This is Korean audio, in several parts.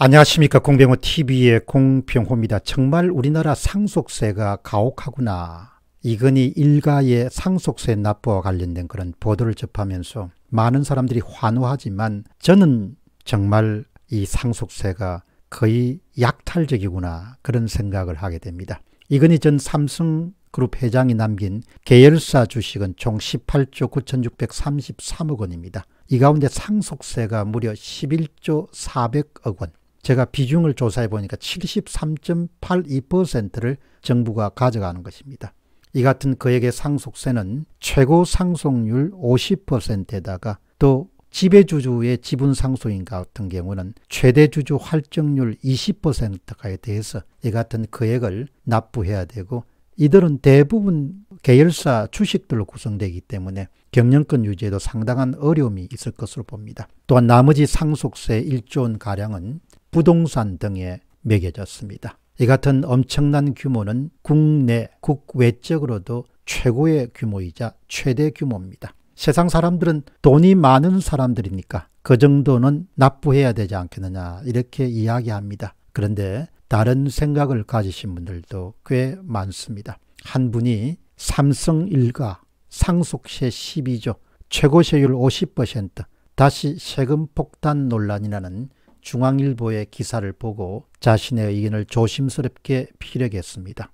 안녕하십니까 공병호 TV의 공병호입니다. 정말 우리나라 상속세가 가혹하구나. 이건희 일가의 상속세 납부와 관련된 그런 보도를 접하면서 많은 사람들이 환호하지만 저는 정말 이 상속세가 거의 약탈적이구나 그런 생각을 하게 됩니다. 이건희 전 삼성그룹 회장이 남긴 계열사 주식은 총 18조 9,633억 원입니다. 이 가운데 상속세가 무려 11조 400억 원. 제가 비중을 조사해 보니까 73.82%를 정부가 가져가는 것입니다. 이 같은 그에게 상속세는 최고 상속률 50%에다가 또 지배주주의 지분 상속인 같은 경우는 최대 주주 활정률 20%가에 대해서 이 같은 금액을 납부해야 되고 이들은 대부분 계열사 주식들로 구성되기 때문에 경영권 유지에도 상당한 어려움이 있을 것으로 봅니다. 또한 나머지 상속세 1조 원 가량은 부동산 등에 매겨졌습니다. 이 같은 엄청난 규모는 국내, 국외적으로도 최고의 규모이자 최대 규모입니다. 세상 사람들은 돈이 많은 사람들이니까 그 정도는 납부해야 되지 않겠느냐 이렇게 이야기합니다. 그런데 다른 생각을 가지신 분들도 꽤 많습니다. 한 분이 삼성 일가 상속세 12조 최고세율 50% 다시 세금 폭탄 논란이라는 중앙일보의 기사를 보고 자신의 의견을 조심스럽게 피력했습니다.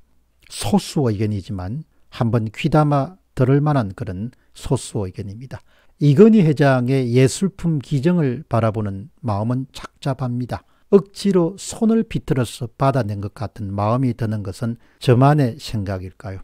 소수 의견이지만 한번 귀담아 들을 만한 그런 소수 의견입니다. 이건희 회장의 예술품 기정을 바라보는 마음은 착잡합니다. 억지로 손을 비틀어서 받아낸 것 같은 마음이 드는 것은 저만의 생각일까요?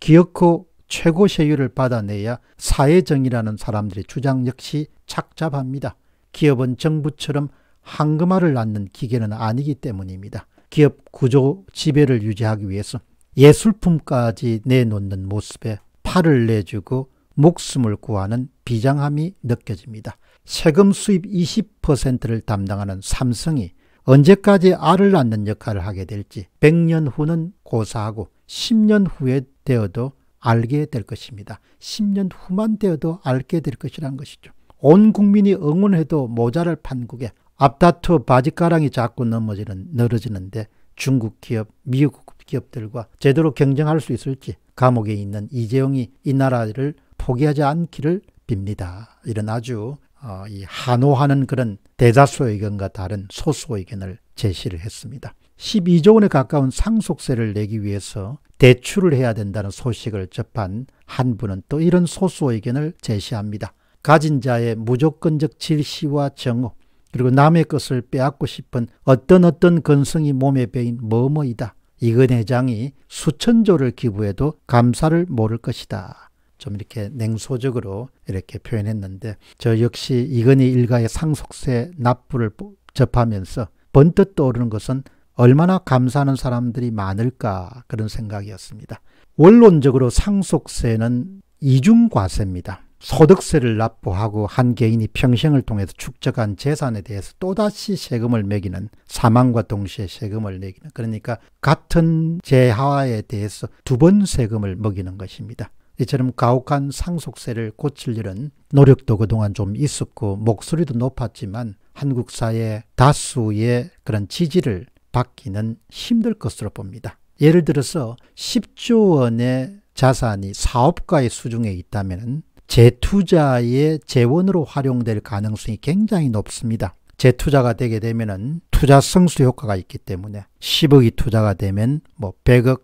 기어코 최고 세율을 받아내야 사회정의라는 사람들의 주장 역시 착잡합니다. 기업은 정부처럼 황금알을 낳는 기계는 아니기 때문입니다. 기업 구조 지배를 유지하기 위해서 예술품까지 내놓는 모습에 팔을 내주고 목숨을 구하는 비장함이 느껴집니다. 세금 수입 20%를 담당하는 삼성이 언제까지 알을 낳는 역할을 하게 될지 100년 후는 고사하고 10년 후에 되어도 알게 될 것입니다. 10년 후만 되어도 알게 될 것이라는 것이죠. 온 국민이 응원해도 모자랄 판국에 앞다투 바지가랑이 자꾸 넘어지는 늘어지는데 중국 기업, 미국 기업들과 제대로 경쟁할 수 있을지 감옥에 있는 이재용이 이 나라를 포기하지 않기를 빕니다. 이런 아주 어, 이 한호하는 그런 대다수 의 견과 다른 소수 의견을 제시를 했습니다. 12조 원에 가까운 상속세를 내기 위해서 대출을 해야 된다는 소식을 접한 한 분은 또 이런 소수 의견을 제시합니다. 가진 자의 무조건적 질시와 정오, 그리고 남의 것을 빼앗고 싶은 어떤 어떤 건성이 몸에 배인 뭐뭐이다. 이건 회장이 수천조를 기부해도 감사를 모를 것이다. 좀 이렇게 냉소적으로 이렇게 표현했는데 저 역시 이건희 일가의 상속세 납부를 접하면서 번뜩 떠오르는 것은 얼마나 감사하는 사람들이 많을까 그런 생각이었습니다. 원론적으로 상속세는 이중과세입니다. 소득세를 납부하고 한 개인이 평생을 통해서 축적한 재산에 대해서 또다시 세금을 매기는 사망과 동시에 세금을 내기는 그러니까 같은 재하에 대해서 두 번 세금을 먹이는 것입니다. 이처럼 가혹한 상속세를 고칠 일은 노력도 그동안 좀 있었고 목소리도 높았지만 한국 사회 다수의 그런 지지를 받기는 힘들 것으로 봅니다. 예를 들어서 10조 원의 자산이 사업가의 수중에 있다면 재투자의 재원으로 활용될 가능성이 굉장히 높습니다. 재투자가 되게 되면은 투자 성수 효과가 있기 때문에 10억이 투자가 되면 뭐 100억,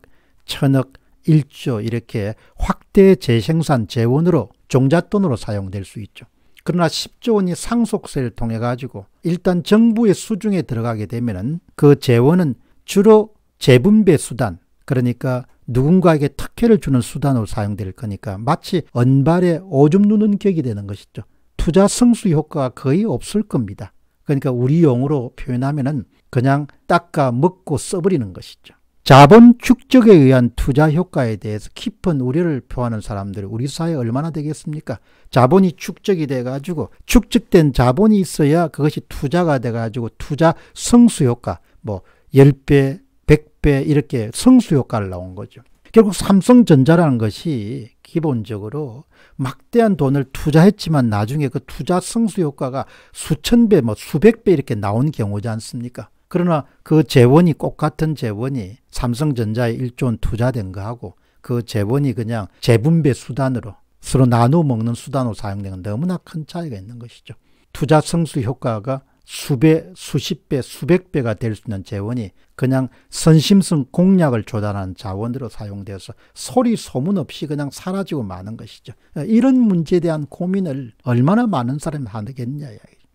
1000억, 1조 이렇게 확대 재생산 재원으로 종잣돈으로 사용될 수 있죠. 그러나 10조 원이 상속세를 통해 가지고 일단 정부의 수중에 들어가게 되면은 그 재원은 주로 재분배 수단 그러니까 누군가에게 특혜를 주는 수단으로 사용될 거니까 마치 언발에 오줌 누는 격이 되는 것이죠. 투자 성수 효과가 거의 없을 겁니다. 그러니까 우리 용어로 표현하면은 그냥 닦아 먹고 써버리는 것이죠. 자본 축적에 의한 투자 효과에 대해서 깊은 우려를 표하는 사람들이 우리 사회에 얼마나 되겠습니까? 자본이 축적이 돼가지고 축적된 자본이 있어야 그것이 투자가 돼가지고 투자 성수 효과 뭐 10배, 100배 이렇게 성수 효과를 나온 거죠. 결국 삼성전자라는 것이 기본적으로 막대한 돈을 투자했지만 나중에 그 투자 성수 효과가 수천 배, 뭐 수백 배 이렇게 나온 경우지 않습니까? 그러나 그 재원이 똑같은 재원이 삼성전자에 1조 원 투자된 거하고 그 재원이 그냥 재분배 수단으로 서로 나누어 먹는 수단으로 사용된 건 너무나 큰 차이가 있는 것이죠. 투자 성수 효과가 수배, 수십 배, 수백 배가 될 수 있는 재원이 그냥 선심성 공략을 조달하는 자원으로 사용되어서 소리 소문 없이 그냥 사라지고 마는 것이죠. 이런 문제에 대한 고민을 얼마나 많은 사람이 하겠냐.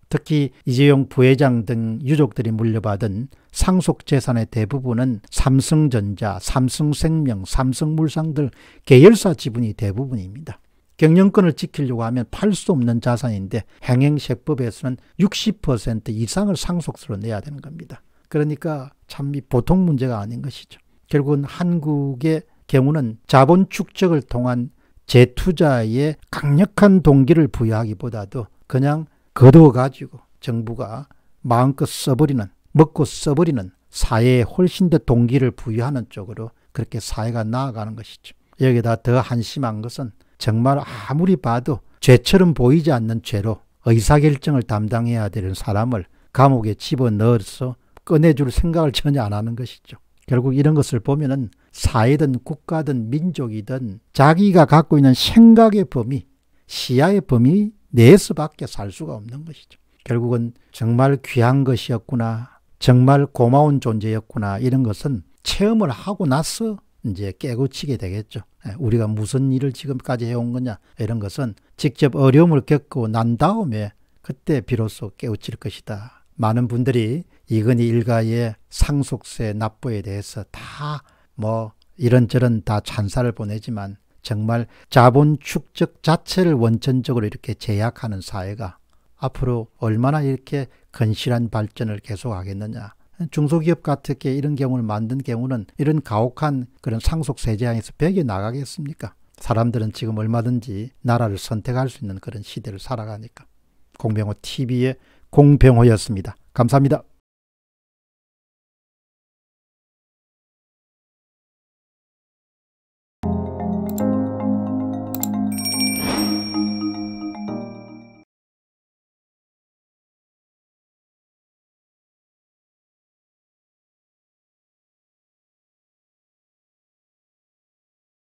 특히 이재용 부회장 등 유족들이 물려받은 상속 재산의 대부분은 삼성전자, 삼성생명, 삼성물산 등 계열사 지분이 대부분입니다. 경영권을 지키려고 하면 팔 수 없는 자산인데 행행세법에서는 60% 이상을 상속세로 내야 되는 겁니다. 그러니까 참 보통 문제가 아닌 것이죠. 결국은 한국의 경우는 자본 축적을 통한 재투자에 강력한 동기를 부여하기보다도 그냥 거두어가지고 정부가 마음껏 써버리는 먹고 써버리는 사회에 훨씬 더 동기를 부여하는 쪽으로 그렇게 사회가 나아가는 것이죠. 여기다 더 한심한 것은 정말 아무리 봐도 죄처럼 보이지 않는 죄로 의사결정을 담당해야 되는 사람을 감옥에 집어넣어서 꺼내줄 생각을 전혀 안 하는 것이죠. 결국 이런 것을 보면은 사회든 국가든 민족이든 자기가 갖고 있는 생각의 범위, 시야의 범위 내에서밖에 살 수가 없는 것이죠. 결국은 정말 귀한 것이었구나, 정말 고마운 존재였구나 이런 것은 체험을 하고 나서 이제 깨우치게 되겠죠. 예, 우리가 무슨 일을 지금까지 해온 거냐 이런 것은 직접 어려움을 겪고 난 다음에 그때 비로소 깨우칠 것이다. 많은 분들이 이건희 일가의 상속세 납부에 대해서 다 뭐 이런저런 다 찬사를 보내지만 정말 자본 축적 자체를 원천적으로 이렇게 제약하는 사회가 앞으로 얼마나 이렇게 건실한 발전을 계속하겠느냐. 중소기업 같은 게 이런 경우를 만든 경우는 이런 가혹한 그런 상속세 제한에서 벽에 나가겠습니까? 사람들은 지금 얼마든지 나라를 선택할 수 있는 그런 시대를 살아가니까. 공병호 TV의 공병호였습니다. 감사합니다.